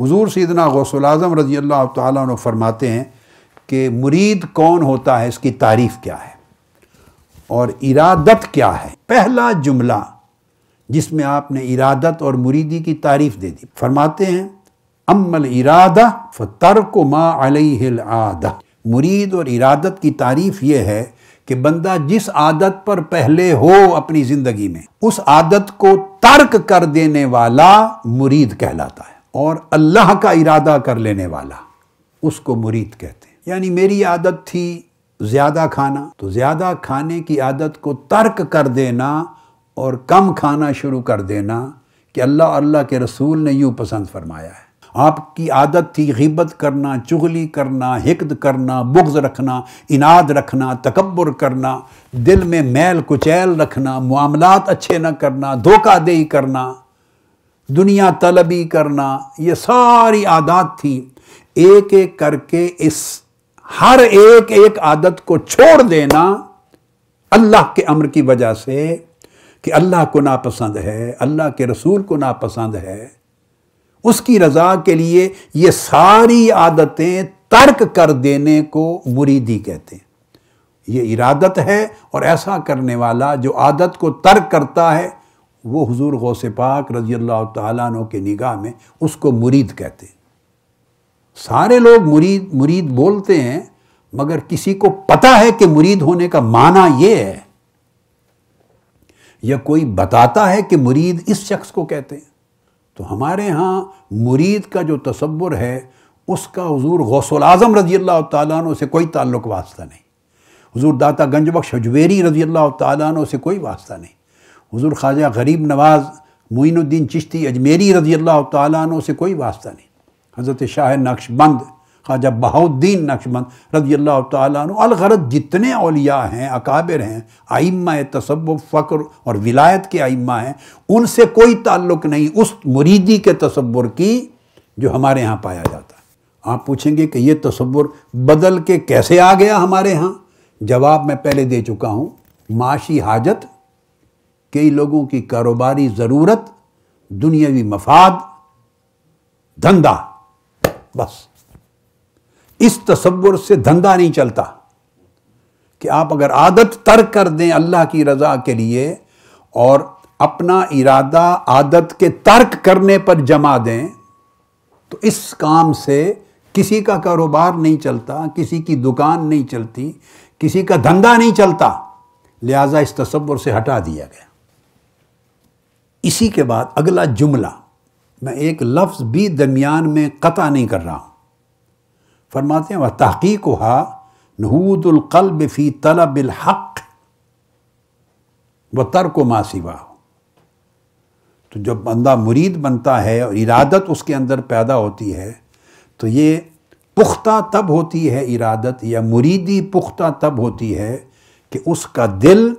हजूर सीदना गौसल आज़म रज़ी अल्लाह तु फरमाते हैं कि मुरीद कौन होता है, इसकी तारीफ़ क्या है और इरादत क्या है। पहला जुमला जिसमें आपने इरादत और मुरीदी की तारीफ़ दे दी। फरमाते हैं अमल इरादा फ़तर को मा आदा। मुरीद और इरादत की तारीफ़ यह है कि बंदा जिस आदत पर पहले हो अपनी ज़िंदगी में, उस आदत को तर्क कर देने वाला मुरीद कहलाता है। और अल्लाह का इरादा कर लेने वाला, उसको मुरीद कहते हैं। यानी मेरी आदत थी ज़्यादा खाना तो ज़्यादा खाने की आदत को तर्क कर देना और कम खाना शुरू कर देना कि अल्लाह अल्लाह के रसूल ने यूँ पसंद फरमाया है। आपकी आदत थी गिबत करना, चुगली करना, हिकद करना, बुग्ज रखना, इनाद रखना तकबर करना, दिल में मैल कुचैल रखना, मामलात अच्छे न करना धोखा दही करना। दुनिया तलबी करना, ये सारी आदत थी। एक एक करके इस, हर एक एक आदत को छोड़ देना अल्लाह के अम्र की वजह से कि अल्लाह को नापसंद है, अल्लाह के रसूल को नापसंद है। उसकी रजा के लिए ये सारी आदतें तर्क कर देने को मुरीदी कहते हैं। ये इरादत है और ऐसा करने वाला जो आदत को तर्क करता है वो हुजूर गौस पाक रज़ी अल्लाह तु के निगाह में उसको मुरीद कहते हैं। सारे लोग मुरीद मुरीद बोलते हैं, मगर किसी को पता है कि मुरीद होने का माना ये है, या कोई बताता है कि मुरीद इस शख्स को कहते हैं। तो हमारे यहाँ मुरीद का जो तस्वुर है, उसका हजूर गौसल आज़म रज़ी अल्लाह तु से कोई ताल्लुक वास्ता नहीं। हजूर दाता गंज बख्श हजवेरी रज़ी अल्लाह तु से कोई वास्ता नहीं। हजूर ख्वाजा गरीब नवाज़ मोइनुद्दीन चिश्ती अजमेरी रज़ी अल्लाह तु से कोई वास्ता नहीं। हज़रत शाह नक्शबंद, ख्वाजा बहाउद्दीन नक्शबंद रज़ी अल्लाह तलगरत जितने अलिया हैं, अकाबिर हैं, आइम्मा तसव फ़क्र और विलायत के आइम्मा हैं, उनसे कोई ताल्लुक़ नहीं उस मुरीदी के तस्वुर की जो हमारे यहाँ पाया जाता है। आप पूछेंगे कि ये तस्वुर बदल के कैसे आ गया हमारे यहाँ? जवाब मैं पहले दे चुका हूँ, माशी हाजत कई लोगों की कारोबारी ज़रूरत, दुनियावी मफाद, धंधा। बस। इस तस्वुर से धंधा नहीं चलता कि आप अगर आदत तर्क कर दें अल्लाह की रजा के लिए और अपना इरादा आदत के तर्क करने पर जमा दें तो इस काम से किसी का कारोबार नहीं चलता, किसी की दुकान नहीं चलती, किसी का धंधा नहीं चलता। लिहाजा इस तस्वुर से हटा दिया गया। इसी के बाद अगला जुमला, मैं एक लफ्ज़ भी दरमियान में कता नहीं कर रहा हूँ। फरमाते हैं, वह तहकीक हा नहूदुलकल्ब फ़ी तलब व तर्क मा सिवा तो जब बंदा मुरीद बनता है और इरादत उसके अंदर पैदा होती है तो ये पुख्ता तब होती है इरादत या मुरीदी पुख्ता तब होती है कि उसका दिल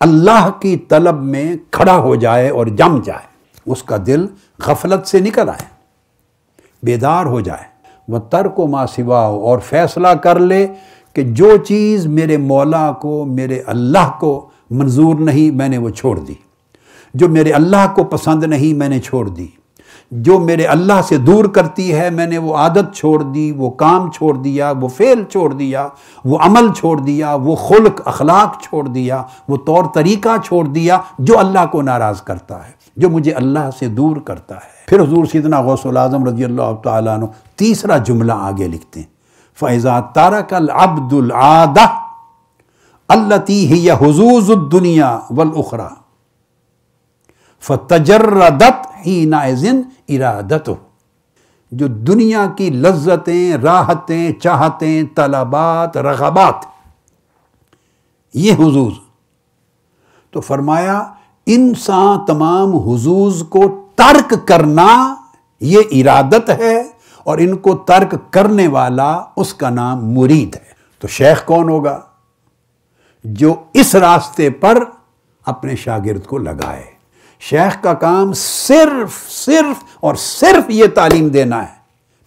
अल्लाह की तलब में खड़ा हो जाए और जम जाए, उसका दिल गफलत से निकल आए, बेदार हो जाए। वह तर्क माँ सिवा हो और फैसला कर ले कि जो चीज़ मेरे मौला को, मेरे अल्लाह को मंजूर नहीं, मैंने वो छोड़ दी। जो मेरे अल्लाह को पसंद नहीं, मैंने छोड़ दी। जो मेरे अल्लाह से दूर करती है, मैंने वो आदत छोड़ दी, वो काम छोड़ दिया, वो फेल छोड़ दिया, वो अमल छोड़ दिया, वो खुल्क अखलाक छोड़ दिया, वो तौर तरीका छोड़ दिया, जो अल्लाह को नाराज़ करता है, जो मुझे अल्लाह से दूर करता है। फिर हजूर सीदना गौसल आज़म रज़ी अल्लाह तु तीसरा जुमला आगे लिखते हैं। फ़ैज़ा तारक अब्दुल आदा अल्लती ही हजूज दुनिया वल उखरा। फ़तजर्रदत ही नाजिन इरादत। जो दुनिया की लज्जतें, राहतें, चाहतें, तलबात, रगबात, ये हुजूज तो फरमाया इंसान तमाम हुजूज को तर्क करना ये इरादत है और इनको तर्क करने वाला उसका नाम मुरीद है। तो शेख कौन होगा? जो इस रास्ते पर अपने शागिर्द को लगाए। शेख का काम सिर्फ़ सिर्फ़ और सिर्फ़ ये तालीम देना है।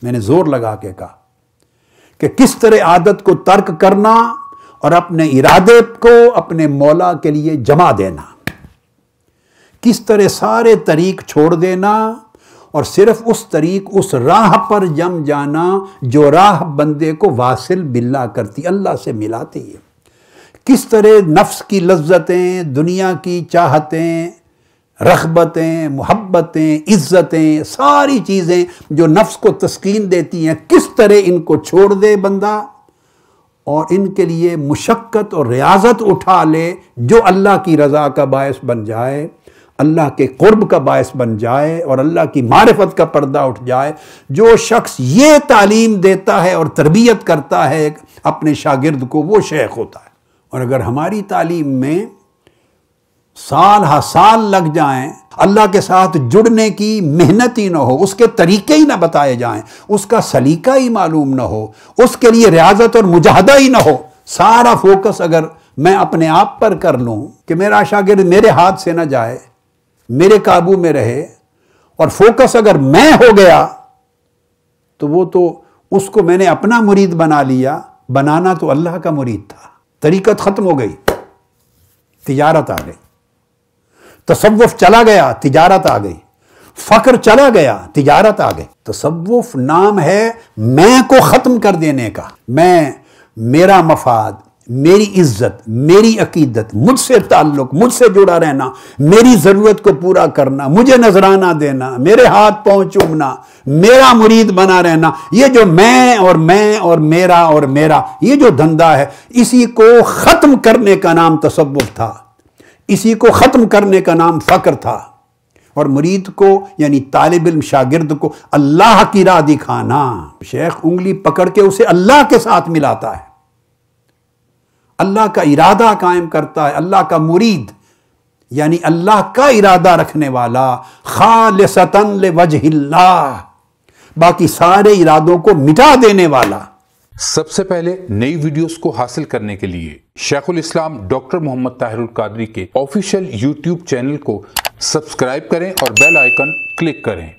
मैंने ज़ोर लगा के कहा कि किस तरह आदत को तर्क करना और अपने इरादे को अपने मौला के लिए जमा देना। किस तरह सारे तरीक छोड़ देना और सिर्फ़ उस तरीक, उस राह पर जम जाना जो राह बंदे को वासिल बिल्ला करती, अल्लाह से मिलाती है। किस तरह नफ्स की लज्जतें, दुनिया की चाहतें रगबतें मोहब्बतें, इज़्ज़तें, सारी चीज़ें जो नफ्स को तस्कीन देती हैं, किस तरह इनको छोड़ दे बंदा? और इनके लिए मुशक्क़त और रियाजत उठा ले जो अल्लाह की रज़ा का बायस बन जाए, अल्लाह के कुर्ब का बायस बन जाए और अल्लाह की मारफत का पर्दा उठ जाए। जो शख्स ये तालीम देता है और तरबियत करता है अपने शागिर्द को, वो शेख होता है। और अगर हमारी तालीम में साल हा साल लग जाएँ। अल्लाह के साथ जुड़ने की मेहनत ही ना हो, उसके तरीके ही ना बताए जाएँ, उसका सलीका ही मालूम ना हो, उसके लिए रियाजत और मुजाहदा ही ना हो। सारा फोकस अगर मैं अपने आप पर कर लूँ कि मेरा शागिर्द मेरे हाथ से ना जाए, मेरे काबू में रहे, और फोकस अगर मैं हो गया तो वो तो उसको मैंने अपना मुरीद बना लिया, बनाना तो अल्लाह का मुरीद था। तरीकत खत्म हो गई। तिजारत आ गई। तसव्वुफ चला गया, तिजारत आ गई। फक्र चला गया, तिजारत आ गई। तसव्वुफ नाम है मैं को खत्म कर देने का। मैं, मेरा मफाद, मेरी इज़्ज़त, मेरी अकीदत, मुझसे ताल्लुक, मुझसे जुड़ा रहना, मेरी ज़रूरत को पूरा करना, मुझे नजराना देना, मेरे हाथ पाँव चूमना, मेरा मुरीद बना रहना, ये जो मैं और मैं और मेरा और मेरा, ये जो धंधा है, इसी को खत्म करने का नाम तसव्वुफ था। इसी को ख़त्म करने का नाम फ़क्र था। और मुरीद को, यानी तालिब इल्म शागिर्द को अल्लाह की राह दिखाना, शेख उंगली पकड़ के उसे अल्लाह के साथ मिलाता है। अल्लाह का इरादा कायम करता है, अल्लाह का मुरीद, यानी अल्लाह का इरादा रखने वाला, खालसतन वजहिल्ला बाकी सारे इरादों को मिटा देने वाला। सबसे पहले नई वीडियोस को हासिल करने के लिए शेखुल इस्लाम, डॉक्टर मोहम्मद ताहिरुल कादरी के ऑफिशियल यूट्यूब चैनल को सब्सक्राइब करें और बेल आइकन क्लिक करें।